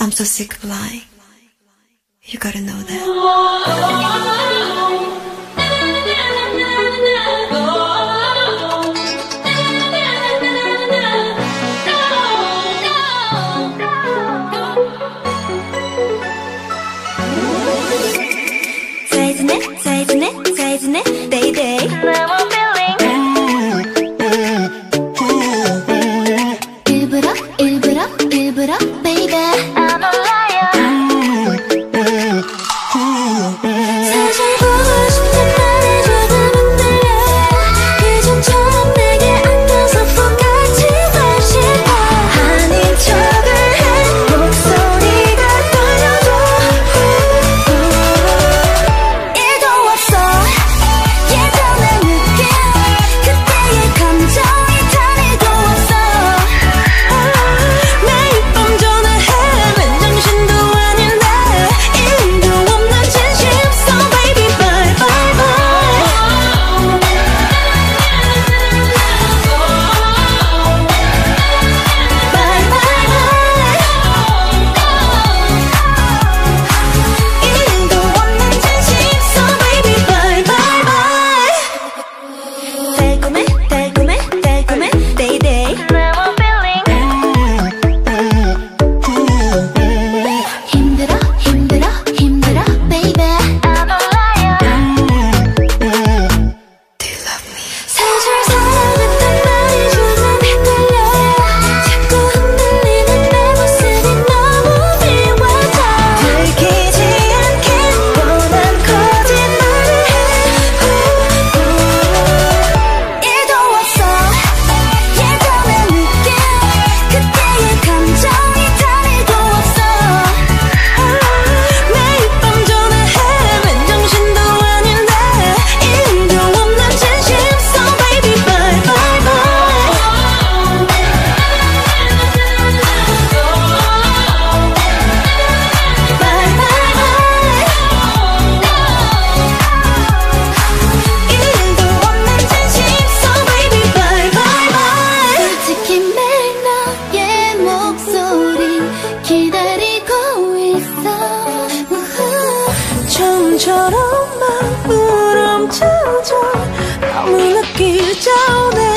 I'm so sick of lying. You gotta know that. 처럼막 부름쳐져 너무나 길잖아